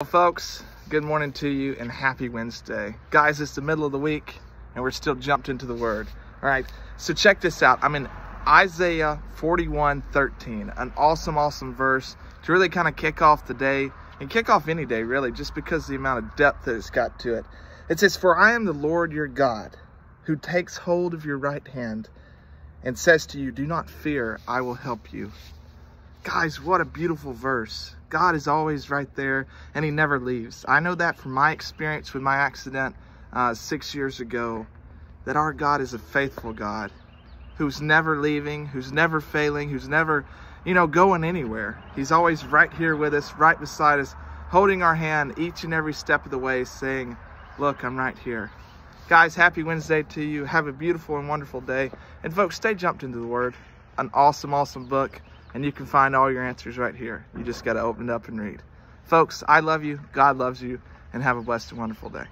Well, folks, good morning to you and happy Wednesday. Guys, it's the middle of the week and we're still jumped into the word. All right, so check this out. I'm in Isaiah 41 13, an awesome, awesome verse to really kind of kick off the day and kick off any day, really, just because the amount of depth that it's got to it. It says, For I am the Lord your God who takes hold of your right hand and says to you, Do not fear, I will help you. Guys, what a beautiful verse. God is always right there and he never leaves. I know that from my experience with my accident uh, six years ago, that our God is a faithful God who's never leaving, who's never failing, who's never, you know, going anywhere. He's always right here with us, right beside us, holding our hand each and every step of the way, saying, look, I'm right here. Guys, happy Wednesday to you. Have a beautiful and wonderful day. And folks, stay jumped into the Word. An awesome, awesome book and you can find all your answers right here. You just got to open it up and read. Folks, I love you, God loves you, and have a blessed and wonderful day.